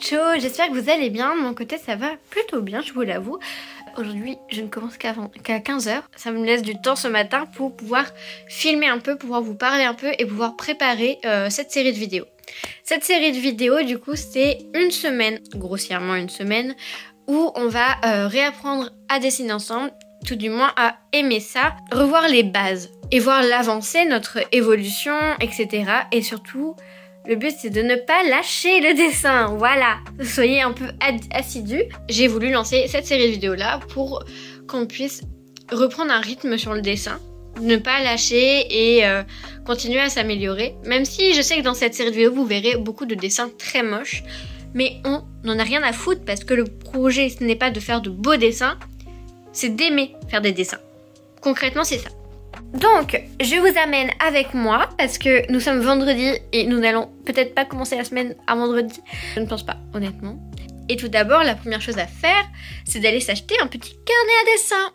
Hello J'espère que vous allez bien, de mon côté ça va plutôt bien, je vous l'avoue. Aujourd'hui je ne commence qu'à 15h, ça me laisse du temps ce matin pour pouvoir filmer un peu, pouvoir vous parler un peu et pouvoir préparer euh, cette série de vidéos. Cette série de vidéos du coup c'est une semaine, grossièrement une semaine, où on va euh, réapprendre à dessiner ensemble, tout du moins à aimer ça, revoir les bases et voir l'avancée, notre évolution, etc. Et surtout le but c'est de ne pas lâcher le dessin, voilà. Soyez un peu assidus. J'ai voulu lancer cette série de vidéos là pour qu'on puisse reprendre un rythme sur le dessin, ne pas lâcher et euh, continuer à s'améliorer. Même si je sais que dans cette série de vidéos vous verrez beaucoup de dessins très moches, mais on n'en a rien à foutre parce que le projet ce n'est pas de faire de beaux dessins, c'est d'aimer faire des dessins. Concrètement c'est ça. Donc, je vous amène avec moi parce que nous sommes vendredi et nous n'allons peut-être pas commencer la semaine à vendredi. Je ne pense pas, honnêtement. Et tout d'abord, la première chose à faire, c'est d'aller s'acheter un petit carnet à dessin.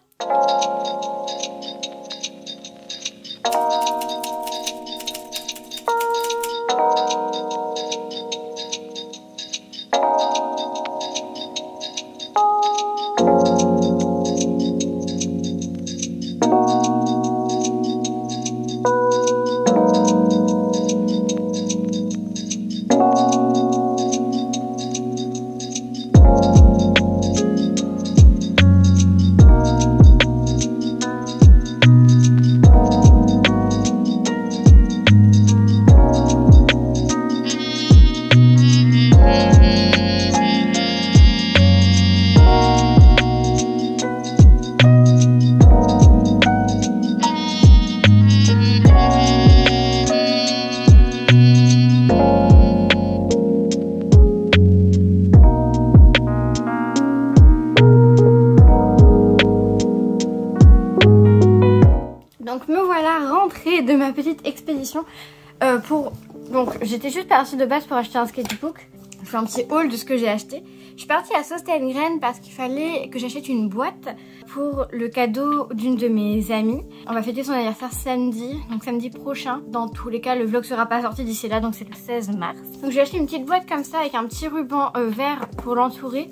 J'étais juste partie de base pour acheter un sketchbook. Je fais un petit haul de ce que j'ai acheté. Je suis partie à Grain parce qu'il fallait que j'achète une boîte pour le cadeau d'une de mes amies. On va fêter son anniversaire samedi, donc samedi prochain. Dans tous les cas, le vlog sera pas sorti d'ici là, donc c'est le 16 mars. Donc j'ai acheté une petite boîte comme ça avec un petit ruban euh, vert pour l'entourer.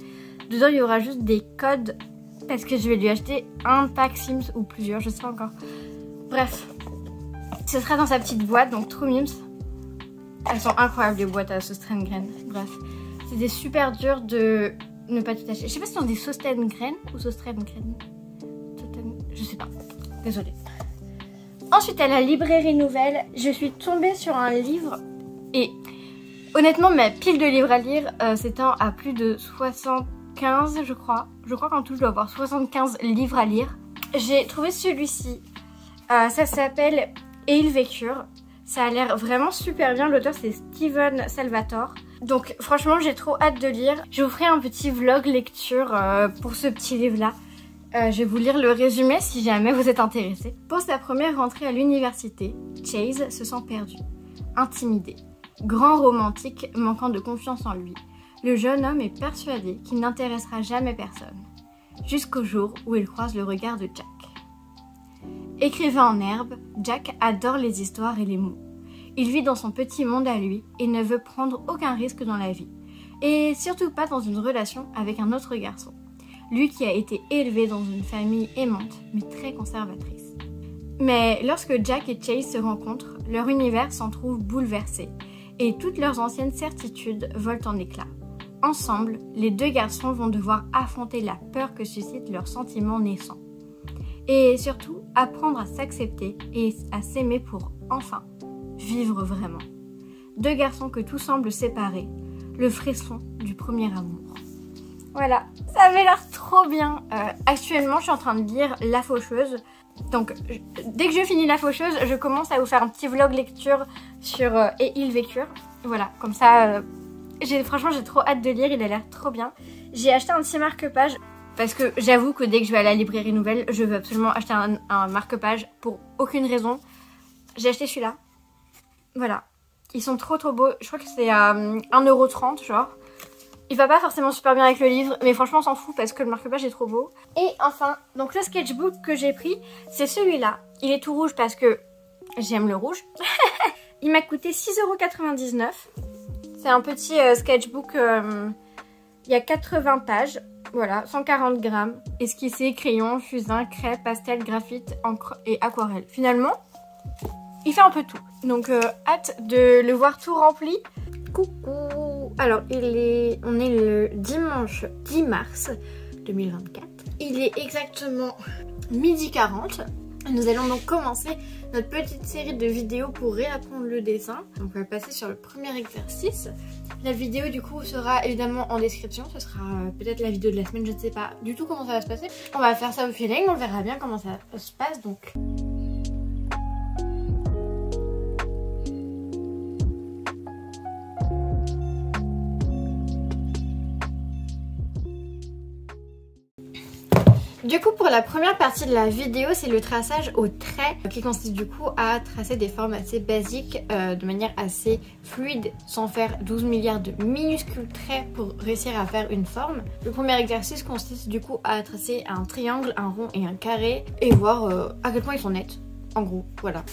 Dedans, il y aura juste des codes parce que je vais lui acheter un pack Sims ou plusieurs, je sais pas encore. Bref, ce sera dans sa petite boîte, donc trop mimes. Elles sont incroyables les boîtes à Sosten Grain. Bref, c'était super dur de ne pas tout acheter. Je sais pas si on dit Sosten Grain ou Sosten Grain. Je sais pas. Désolée. Ensuite, à la librairie nouvelle, je suis tombée sur un livre et honnêtement, ma pile de livres à lire euh, s'étend à plus de 75, je crois. Je crois qu'en tout, je dois avoir 75 livres à lire. J'ai trouvé celui-ci. Euh, ça s'appelle et ils vécurent. Ça a l'air vraiment super bien. L'auteur c'est Steven Salvatore. Donc franchement j'ai trop hâte de lire. Je vous ferai un petit vlog lecture euh, pour ce petit livre là. Euh, je vais vous lire le résumé si jamais vous êtes intéressé. Pour sa première rentrée à l'université, Chase se sent perdu, intimidé. Grand romantique manquant de confiance en lui, le jeune homme est persuadé qu'il n'intéressera jamais personne. Jusqu'au jour où il croise le regard de Jack. Écrivain en herbe, Jack adore les histoires et les mots. Il vit dans son petit monde à lui et ne veut prendre aucun risque dans la vie. Et surtout pas dans une relation avec un autre garçon. Lui qui a été élevé dans une famille aimante mais très conservatrice. Mais lorsque Jack et Chase se rencontrent, leur univers s'en trouve bouleversé et toutes leurs anciennes certitudes volent en éclats. Ensemble, les deux garçons vont devoir affronter la peur que suscitent leurs sentiments naissants et surtout apprendre à s'accepter et à s'aimer pour enfin vivre vraiment. Deux garçons que tout semble séparer, le frisson du premier amour. Voilà, ça avait l'air trop bien. Euh, actuellement, je suis en train de lire La Faucheuse. Donc, dès que je finis La Faucheuse, je commence à vous faire un petit vlog lecture sur euh, Et ils vécurent. Voilà, comme ça, euh, franchement, j'ai trop hâte de lire, il a l'air trop bien. J'ai acheté un petit marque-page parce que j'avoue que dès que je vais à la librairie nouvelle, je veux absolument acheter un, marque-page pour aucune raison. J'ai acheté celui-là. Voilà. Ils sont trop trop beaux. Je crois que c'est à 1,30€ genre. Il va pas forcément super bien avec le livre, mais franchement on s'en fout parce que le marque-page est trop beau. Et enfin, donc le sketchbook que j'ai pris, c'est celui-là. Il est tout rouge parce que j'aime le rouge. Il m'a coûté 6,99€. C'est un petit euh, sketchbook, euh, il y a 80 pages, voilà, 140 grammes, esquissé, crayon, fusain, craie, pastel, graphite, encre et aquarelle. Finalement, il fait un peu tout. Donc euh, hâte de le voir tout rempli. Coucou Alors il est, on est le dimanche 10 mars 2024. Il est exactement midi 40. Nous allons donc commencer notre petite série de vidéos pour réapprendre le dessin. Donc on va passer sur le premier exercice. La vidéo du coup sera évidemment en description. Ce sera euh, peut-être la vidéo de la semaine, je ne sais pas du tout comment ça va se passer. On va faire ça au feeling, on verra bien comment ça se passe donc. Du coup, pour la première partie de la vidéo, c'est le traçage au trait qui consiste du coup à tracer des formes assez basiques euh, de manière assez fluide sans faire 12 milliards de minuscules traits pour réussir à faire une forme. Le premier exercice consiste du coup à tracer un triangle, un rond et un carré et voir euh, à quel point ils sont nets. En gros, voilà.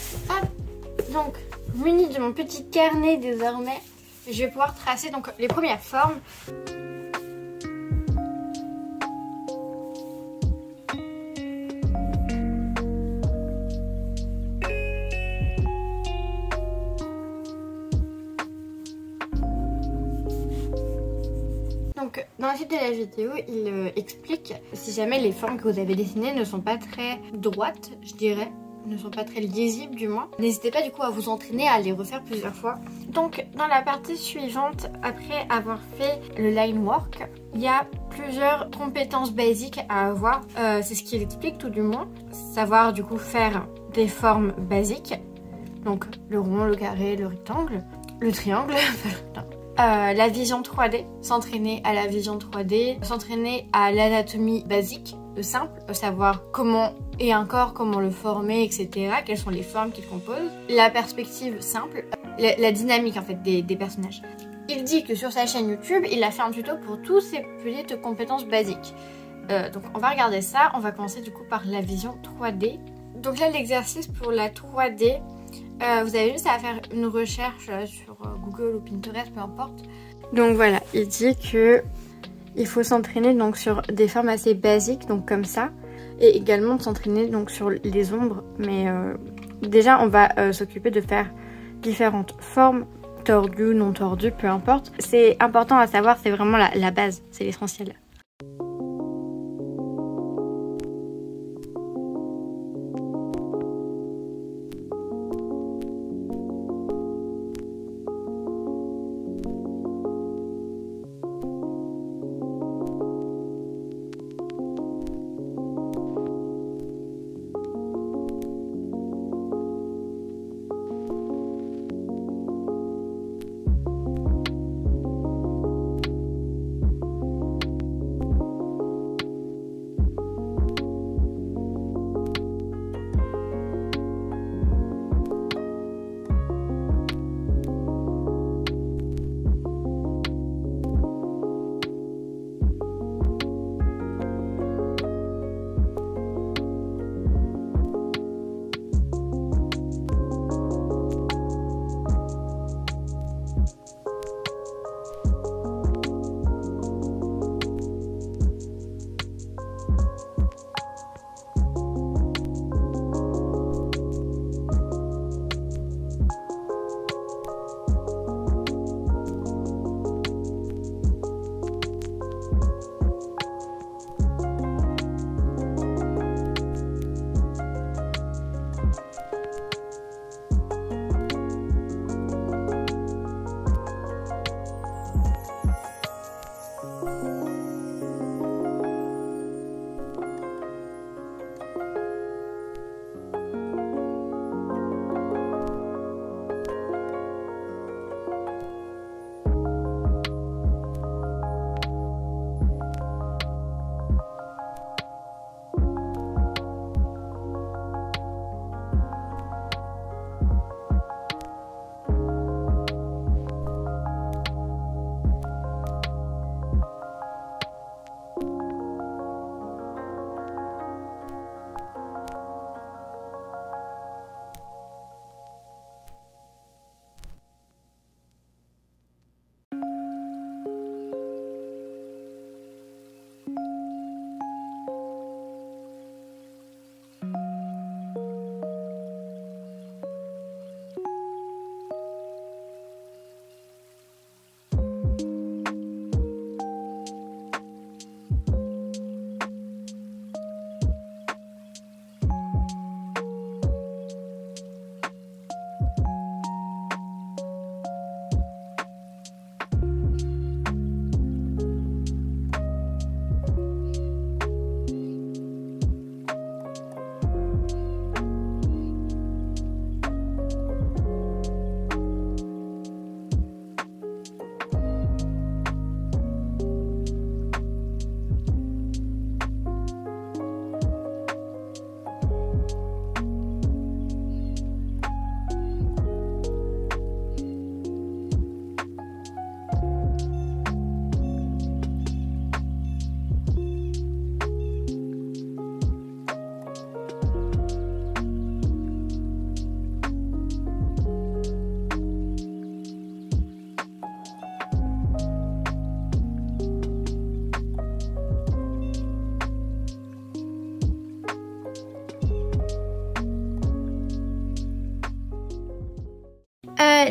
Donc, muni de mon petit carnet désormais, je vais pouvoir tracer donc les premières formes. Dans la suite de la vidéo, il euh, explique si jamais les formes que vous avez dessinées ne sont pas très droites, je dirais, ne sont pas très lisibles du moins. N'hésitez pas du coup à vous entraîner à les refaire plusieurs fois. Donc dans la partie suivante, après avoir fait le line work, il y a plusieurs compétences basiques à avoir. Euh, c'est ce qu'il explique tout du moins. Savoir du coup faire des formes basiques. Donc le rond, le carré, le rectangle, le triangle. Euh, la vision 3D, s'entraîner à la vision 3D, s'entraîner à l'anatomie basique, le simple, savoir comment est un corps, comment le former, etc. Quelles sont les formes qu'il compose. La perspective simple, la, dynamique en fait des, personnages. Il dit que sur sa chaîne YouTube, il a fait un tuto pour tous ces petites compétences basiques. Euh, donc on va regarder ça, on va commencer du coup par la vision 3D. Donc là l'exercice pour la 3D, euh, vous avez juste à faire une recherche sur euh, Google ou Pinterest, peu importe. Donc voilà, il dit que il faut s'entraîner donc sur des formes assez basiques, donc comme ça, et également s'entraîner donc sur les ombres. Mais euh, déjà, on va s'occuper de faire différentes formes, tordues, non tordues, peu importe. C'est important à savoir, c'est vraiment la base, c'est l'essentiel.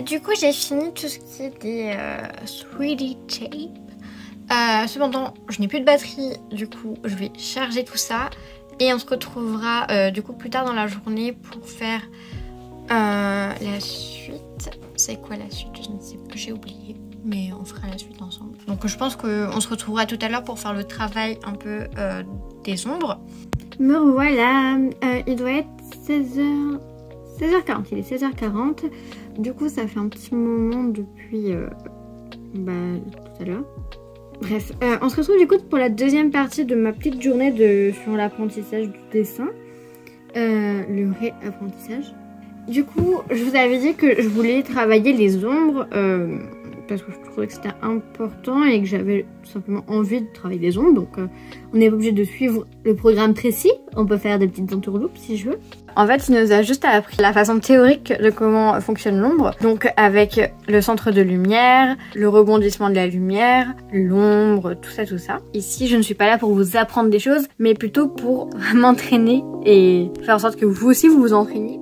Du coup, j'ai fini tout ce qui est des 3D tape. Euh, cependant, je n'ai plus de batterie, du coup, je vais charger tout ça. Et on se retrouvera euh, du coup plus tard dans la journée pour faire la suite. C'est quoi la suite? Je ne sais pas, j'ai oublié. Mais on fera la suite ensemble. Donc je pense qu'on se retrouvera tout à l'heure pour faire le travail un peu des ombres. Me voilà, il doit être 16h... 16h40, il est 16h40. Du coup, ça fait un petit moment depuis euh, bah, tout à l'heure. Bref, euh, on se retrouve du coup pour la deuxième partie de ma petite journée de, sur l'apprentissage du dessin. Euh, le réapprentissage. Du coup, je vous avais dit que je voulais travailler les ombres parce que je trouvais que c'était important et que j'avais simplement envie de travailler des ombres. Donc euh, on n'est pas obligé de suivre le programme précis. On peut faire des petites entourloupes si je veux. En fait, il nous a juste appris la façon théorique de comment fonctionne l'ombre. Donc avec le centre de lumière, le rebondissement de la lumière, l'ombre, tout ça, tout ça. Ici, je ne suis pas là pour vous apprendre des choses, mais plutôt pour m'entraîner et faire en sorte que vous aussi vous vous entraîniez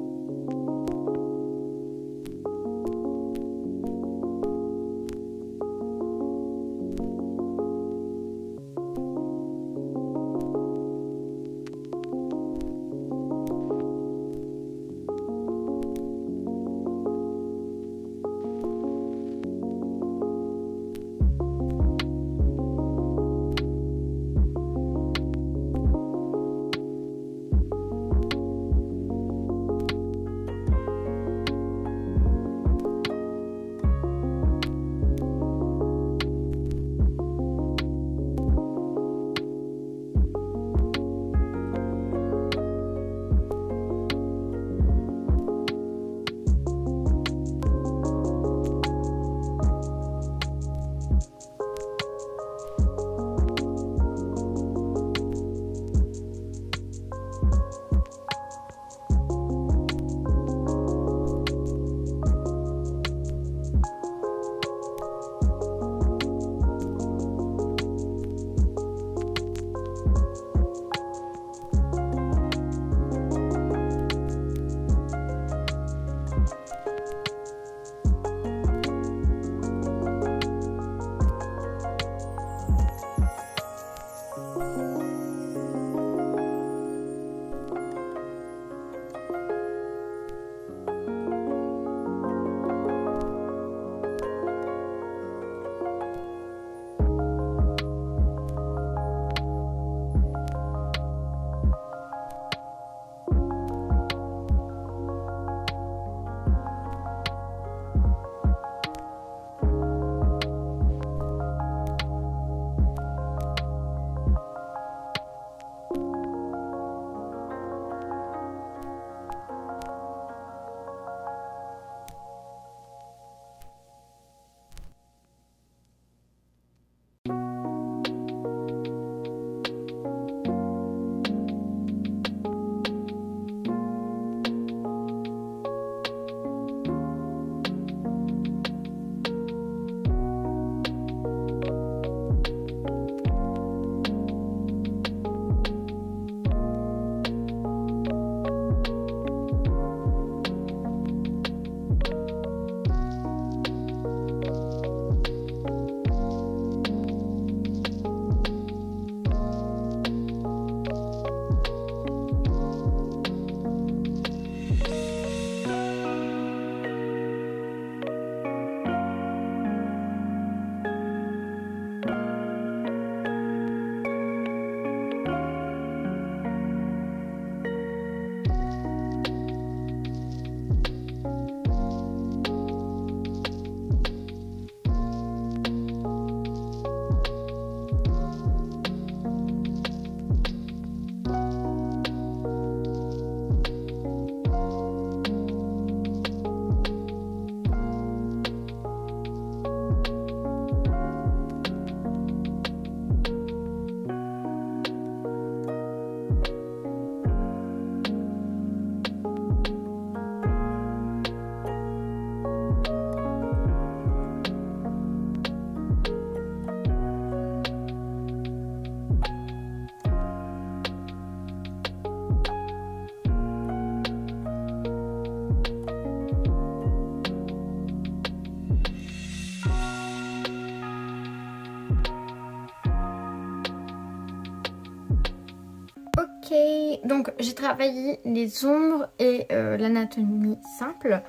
j'ai travaillé les ombres et euh, l'anatomie simple.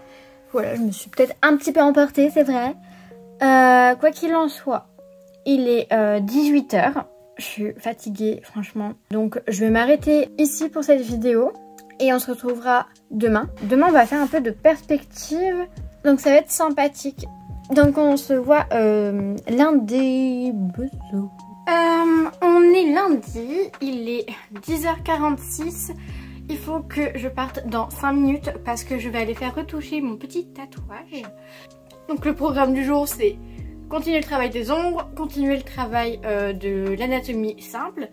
Voilà, je me suis peut-être un petit peu emportée, c'est vrai. Euh, quoi qu'il en soit, il est 18h. Je suis fatiguée, franchement. Donc je vais m'arrêter ici pour cette vidéo. Et on se retrouvera demain. Demain, on va faire un peu de perspective. Donc ça va être sympathique. Donc on se voit euh, lundi. Euh, on lundi, il est 10h46. Il faut que je parte dans 5 minutes parce que je vais aller faire retoucher mon petit tatouage. Donc le programme du jour c'est continuer le travail des ombres, continuer le travail euh, de l'anatomie simple.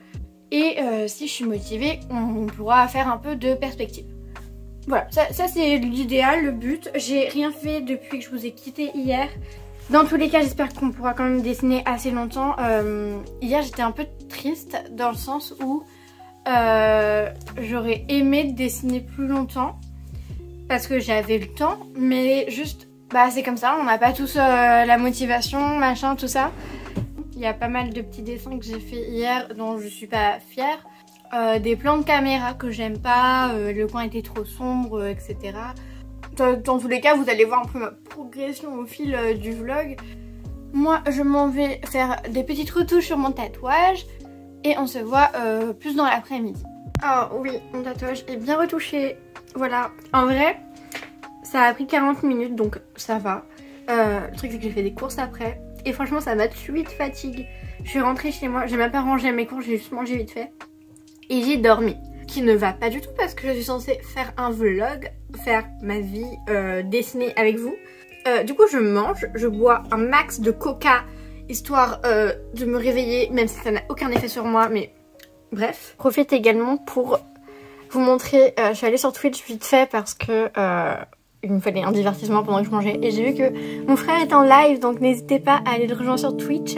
Et euh, si je suis motivée, on pourra faire un peu de perspective. Voilà, ça, c'est l'idéal, le but. J'ai rien fait depuis que je vous ai quitté hier. Dans tous les cas, j'espère qu'on pourra quand même dessiner assez longtemps. Euh, hier, j'étais un peu triste dans le sens où euh, j'aurais aimé dessiner plus longtemps parce que j'avais le temps, mais juste, bah c'est comme ça, on n'a pas tous euh, la motivation, machin, tout ça. Il y a pas mal de petits dessins que j'ai fait hier dont je suis pas fière. des plans de caméra que j'aime pas, le coin était trop sombre, etc dans, tous les cas, vous allez voir un peu ma progression au fil euh, du vlog. Moi, je m'en vais faire des petites retouches sur mon tatouage et on se voit euh, plus dans l'après-midi. Ah oui, mon tatouage est bien retouché. Voilà, en vrai, ça a pris 40 minutes donc ça va. Euh, le truc c'est que j'ai fait des courses après et franchement ça m'a tué de fatigue. Je suis rentrée chez moi, j'ai même pas rangé mes courses, j'ai juste mangé vite fait et j'ai dormi qui ne va pas du tout parce que je suis censée faire un vlog, faire ma vie euh, dessinée avec vous. Euh, du coup je mange, je bois un max de coca histoire euh, de me réveiller même si ça n'a aucun effet sur moi mais bref. Profite également pour vous montrer, je suis allée sur Twitch vite fait parce que il me fallait un divertissement pendant que je mangeais et j'ai vu que mon frère est en live donc n'hésitez pas à aller le rejoindre sur Twitch.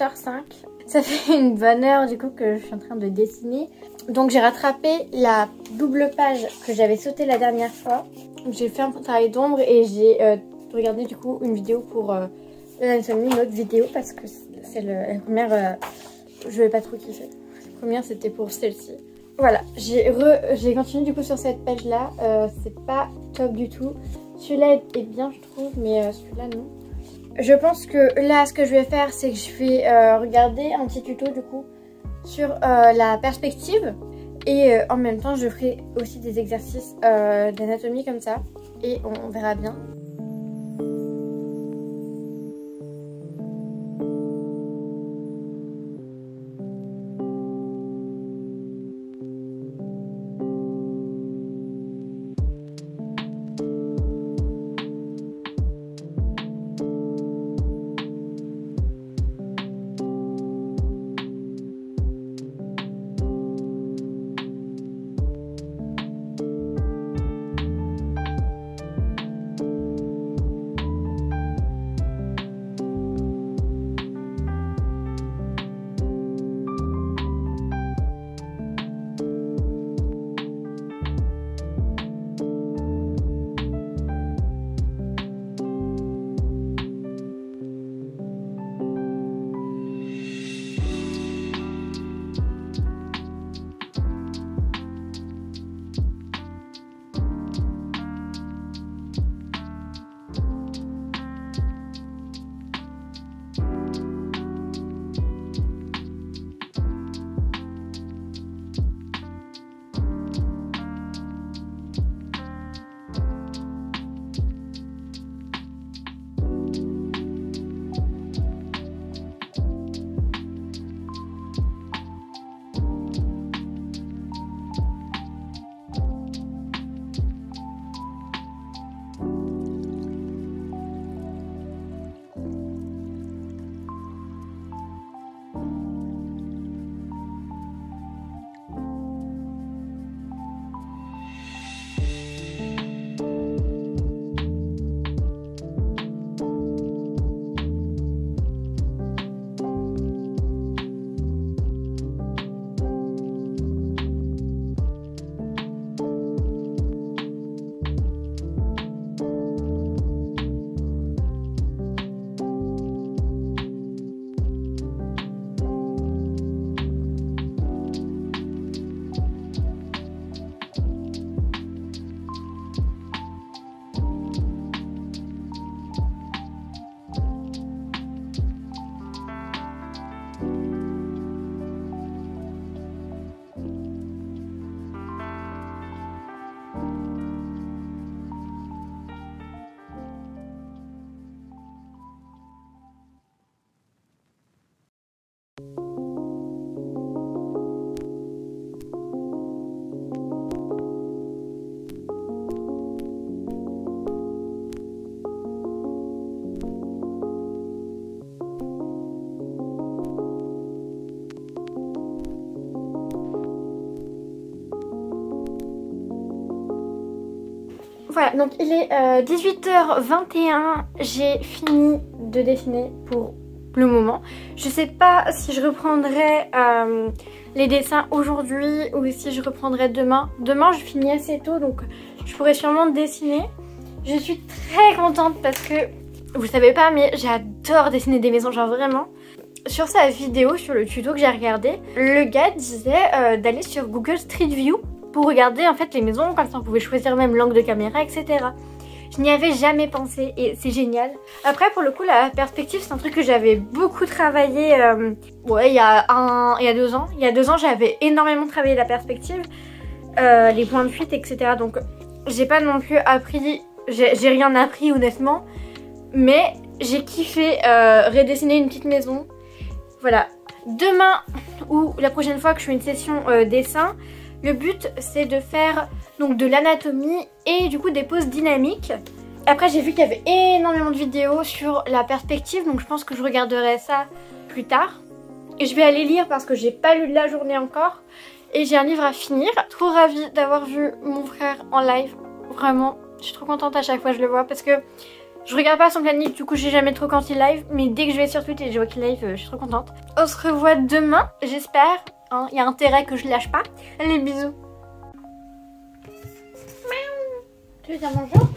17h05. Ça fait une bonne heure du coup que je suis en train de dessiner. Donc j'ai rattrapé la double page que j'avais sautée la dernière fois. J'ai fait un travail d'ombre et j'ai euh, regardé du coup une vidéo pour euh, une autre vidéo parce que c'est la première, euh, je vais pas trop kiffer. La première c'était pour celle-ci. Voilà, j'ai continué du coup sur cette page là, euh, c'est pas top du tout. Celui-là est bien je trouve, mais euh, celui-là non. Je pense que là ce que je vais faire c'est que je vais regarder un petit tuto du coup sur la perspective et en même temps je ferai aussi des exercices d'anatomie comme ça et on verra bien. Voilà, donc il est 18h21, euh, j'ai fini de dessiner pour le moment. Je sais pas si je reprendrai euh, les dessins aujourd'hui ou si je reprendrai demain. Demain je finis assez tôt donc je pourrais sûrement dessiner. Je suis très contente parce que, vous savez pas mais j'adore dessiner des maisons, genre vraiment. Sur sa vidéo, sur le tuto que j'ai regardé, le gars disait euh, d'aller sur Google Street View pour regarder en fait les maisons, comme ça on pouvait choisir même l'angle de caméra, etc. Je n'y avais jamais pensé et c'est génial. Après pour le coup la perspective c'est un truc que j'avais beaucoup travaillé euh, il y a un, il y a deux ans. Il y a deux ans j'avais énormément travaillé la perspective, euh, les points de fuite etc. Donc j'ai pas non plus appris, j'ai rien appris honnêtement. Mais j'ai kiffé euh, redessiner une petite maison. Voilà. Demain ou la prochaine fois que je fais une session dessin, le but c'est de faire donc de l'anatomie et du coup des poses dynamiques. Après j'ai vu qu'il y avait énormément de vidéos sur la perspective donc je pense que je regarderai ça plus tard. Et je vais aller lire parce que j'ai pas lu de la journée encore et j'ai un livre à finir. Trop ravie d'avoir vu mon frère en live, vraiment. Je suis trop contente à chaque fois que je le vois parce que je regarde pas son planning, du coup j'ai jamais trop quand il live, mais dès que je vais sur Twitter et je vois qu'il live, euh, je suis trop contente. On se revoit demain, j'espère. Hein, il y a intérêt que je lâche pas. Allez, bisous. Tu veux dire bonjour?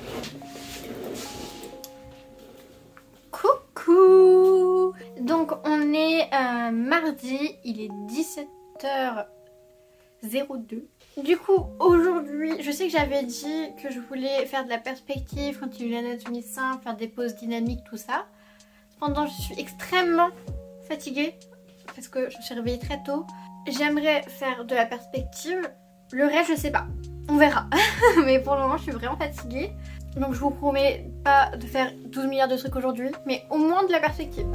Coucou Donc on est mardi, il est 17h02. Du coup, aujourd'hui, je sais que j'avais dit que je voulais faire de la perspective, continuer l'anatomie simple, faire des pauses dynamiques, tout ça. Cependant, je suis extrêmement fatiguée parce que je me suis réveillée très tôt. J'aimerais faire de la perspective. Le reste, je sais pas. On verra. mais pour le moment, je suis vraiment fatiguée. Donc je vous promets pas de faire 12 milliards de trucs aujourd'hui, mais au moins de la perspective.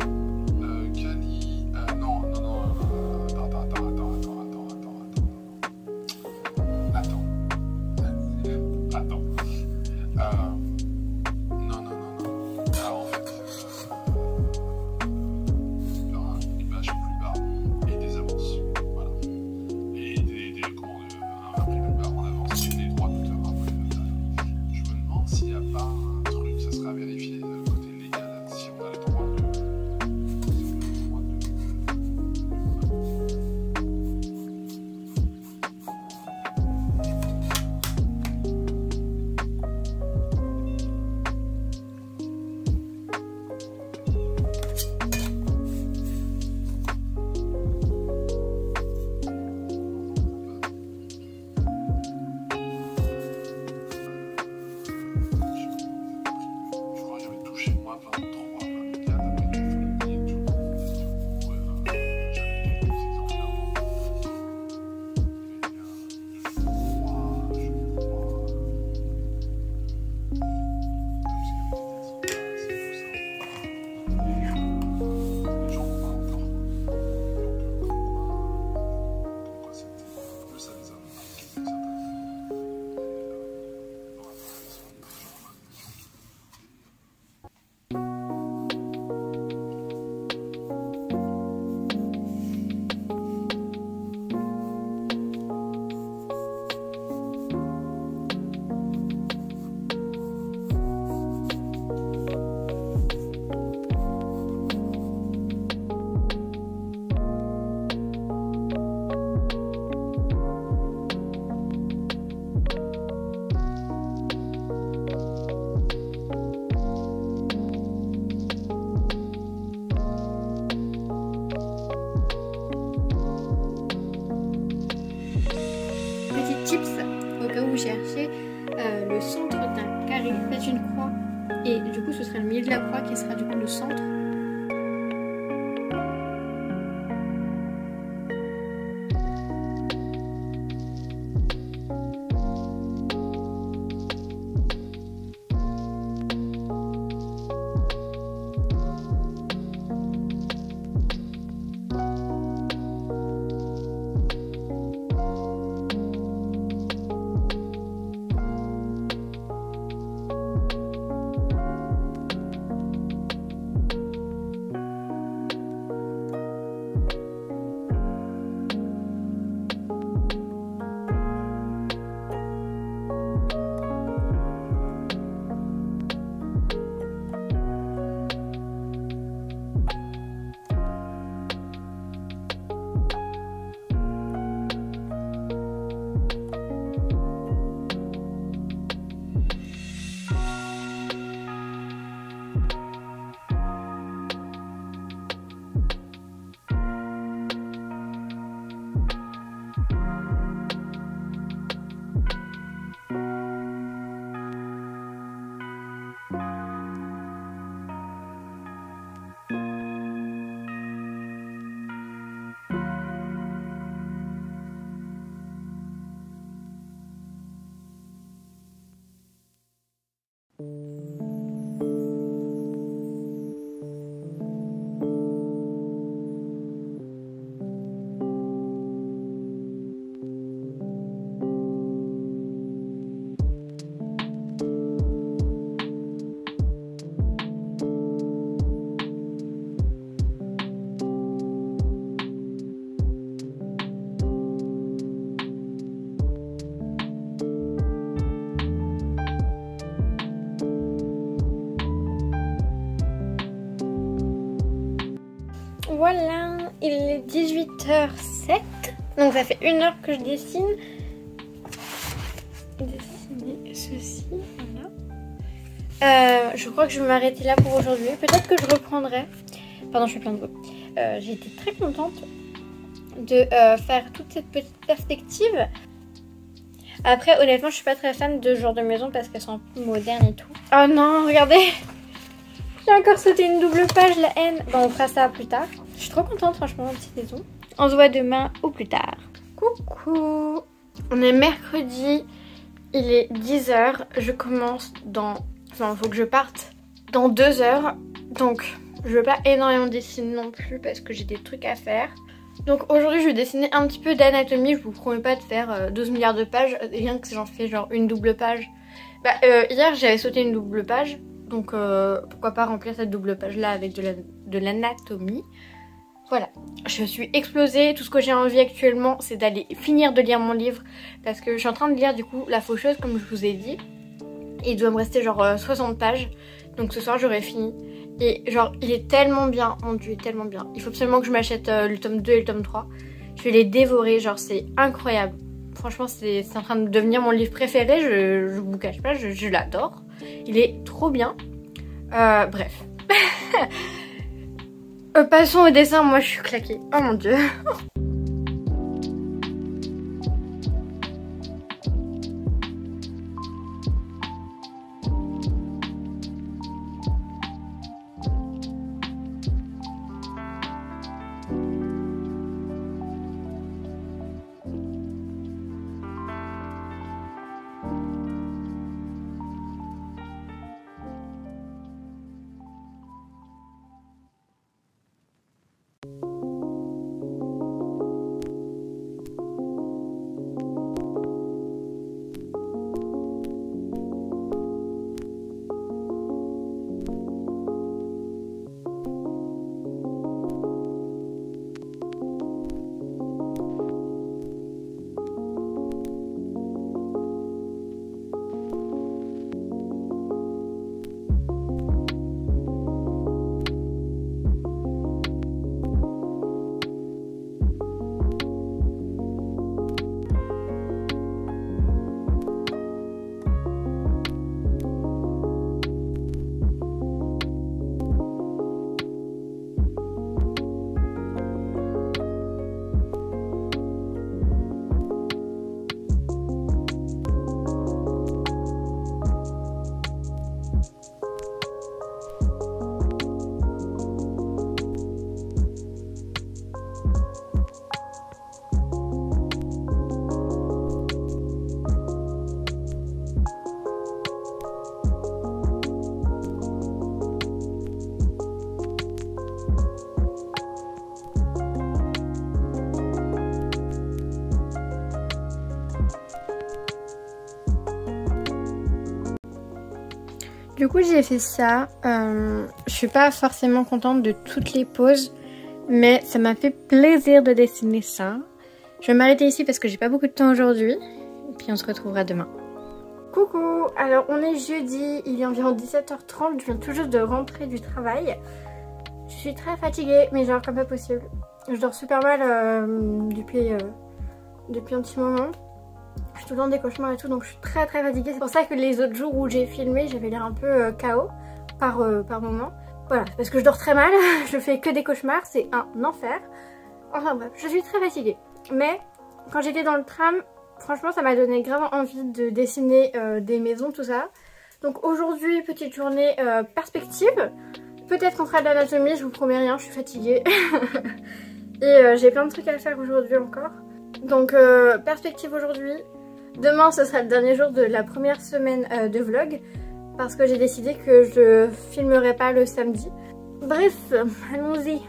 18h07. Donc ça fait une heure que je dessine. Dessiner ceci. Euh, je crois que je vais m'arrêter là pour aujourd'hui. Peut-être que je reprendrai. Pardon, je fais plein de bruit. Euh, J'ai été très contente de euh, faire toute cette petite perspective. Après, honnêtement, je suis pas très fan de ce genre de maison parce qu'elles sont un peu modernes et tout. Oh non, regardez J'ai encore sauté une double page, la haine. Bon, on fera ça plus tard. Je suis trop contente, franchement, petite maison. On se voit demain ou plus tard. Coucou On est mercredi, il est 10h. Je commence dans... Enfin, il faut que je parte dans 2 heures. Donc, je veux pas énormément dessiner non plus parce que j'ai des trucs à faire. Donc aujourd'hui je vais dessiner un petit peu d'anatomie, je vous promets pas de faire 12 euh, milliards de pages, rien que j'en fais genre une double page. Bah euh, hier j'avais sauté une double page, donc euh, pourquoi pas remplir cette double page là avec de l'anatomie. Voilà, je suis explosée, tout ce que j'ai envie actuellement c'est d'aller finir de lire mon livre parce que je suis en train de lire du coup La Faucheuse comme je vous ai dit. Il doit me rester genre 60 pages, donc ce soir j'aurai fini. Et genre, il est tellement bien, mon dieu, tellement bien. Il faut absolument que je m'achète euh, le tome 2 et le tome 3. Je vais les dévorer, genre c'est incroyable. Franchement, c'est en train de devenir mon livre préféré, je, je vous cache pas, je, l'adore. Il est trop bien. Euh, bref. Euh, passons au dessin, moi je suis claquée. Oh mon dieu. Du coup j'ai fait ça, euh, je suis pas forcément contente de toutes les poses mais ça m'a fait plaisir de dessiner ça. Je vais m'arrêter ici parce que j'ai pas beaucoup de temps aujourd'hui et puis on se retrouvera demain. Coucou, alors on est jeudi, il est environ 17h30, je viens tout juste de rentrer du travail. Je suis très fatiguée mais genre comme pas possible. Je dors super mal euh, depuis, euh, depuis un petit moment. Je suis tout le temps des cauchemars et tout donc je suis très très fatiguée. C'est pour ça que les autres jours où j'ai filmé j'avais l'air un peu euh, KO par, euh, par moment. Voilà, parce que je dors très mal, je fais que des cauchemars, c'est un enfer. Enfin bref, je suis très fatiguée. Mais quand j'étais dans le tram, franchement ça m'a donné grave envie de dessiner euh, des maisons, tout ça. Donc aujourd'hui, petite journée perspective. Peut-être qu'on fera de l'anatomie, je vous promets rien, je suis fatiguée. Et j'ai plein de trucs à faire aujourd'hui encore. Donc perspective aujourd'hui, Demain, ce sera le dernier jour de la première semaine euh, de vlog parce que j'ai décidé que je filmerai pas le samedi. Bref, allons-y.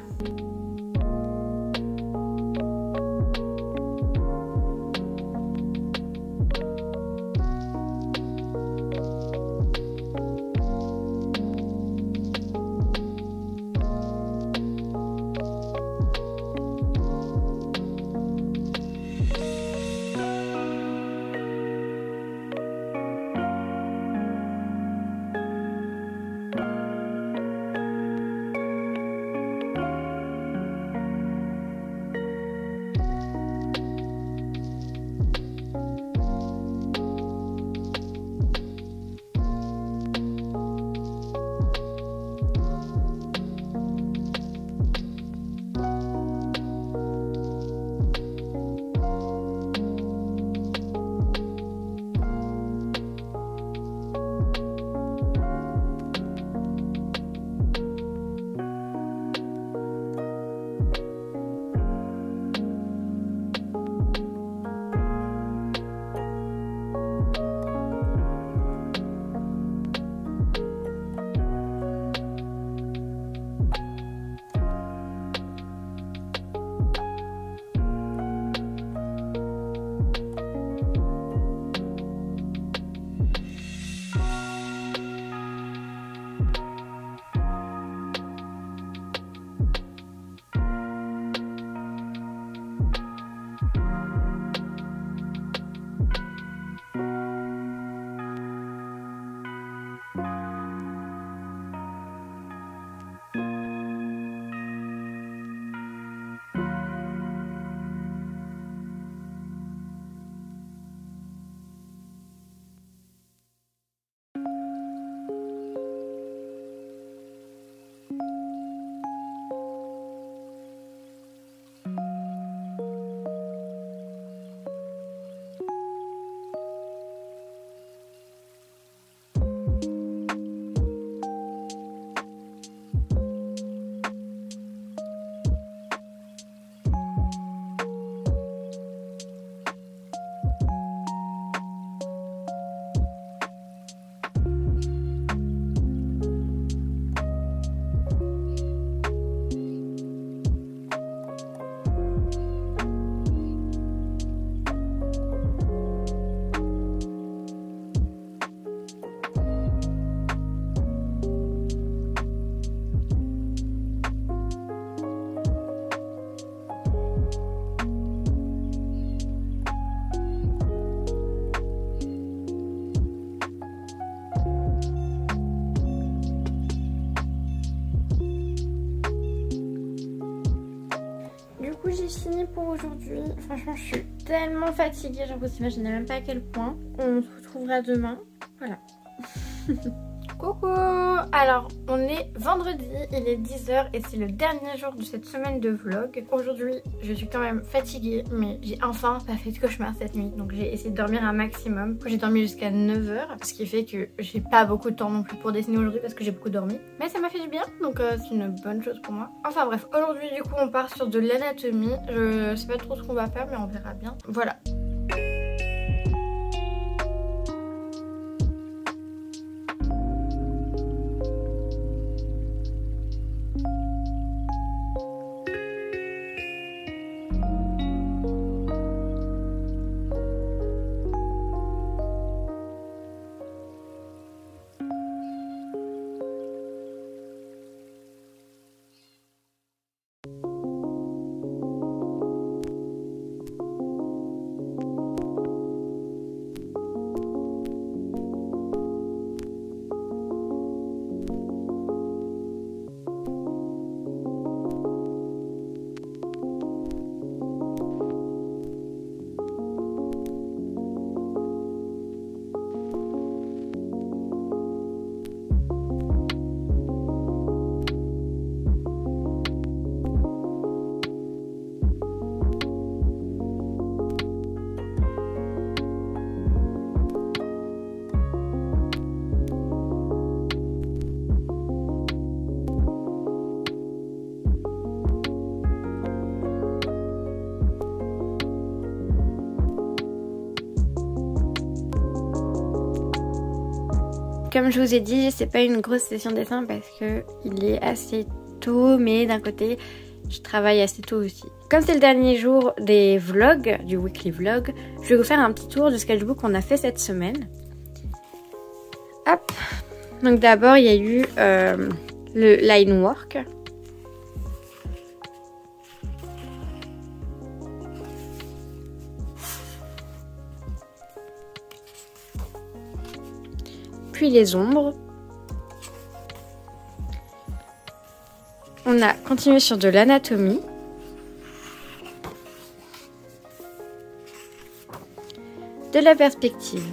Fatiguée, genre vous imaginez même pas à quel point. On se retrouvera demain. Il est 10h et c'est le dernier jour de cette semaine de vlog. Aujourd'hui, je suis quand même fatiguée, mais j'ai enfin pas fait de cauchemar cette nuit. Donc j'ai essayé de dormir un maximum. J'ai dormi jusqu'à 9h, ce qui fait que j'ai pas beaucoup de temps non plus pour dessiner aujourd'hui parce que j'ai beaucoup dormi. Mais ça m'a fait du bien, donc euh, c'est une bonne chose pour moi. Enfin bref, aujourd'hui du coup on part sur de l'anatomie. Je sais pas trop ce qu'on va faire, mais on verra bien. Voilà. Comme je vous ai dit, c'est pas une grosse session de dessin parce que il est assez tôt, mais d'un côté, je travaille assez tôt aussi. Comme c'est le dernier jour des vlogs, du weekly vlog, je vais vous faire un petit tour du sketchbook qu'on a fait cette semaine. Hop Donc d'abord, il y a eu euh, le line work. Les ombres. On a continué sur de l'anatomie. De la perspective.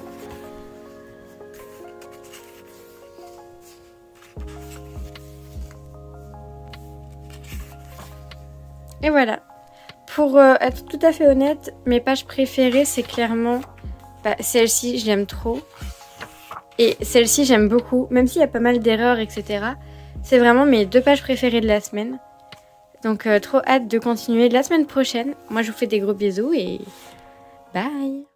Et voilà. Pour euh, être tout à fait honnête, mes pages préférées, c'est clairement bah, celle-ci, je l'aime trop. Et celle-ci, j'aime beaucoup, même s'il y a pas mal d'erreurs, etc. C'est vraiment mes deux pages préférées de la semaine. Donc, euh, trop hâte de continuer la semaine prochaine. Moi, je vous fais des gros bisous et bye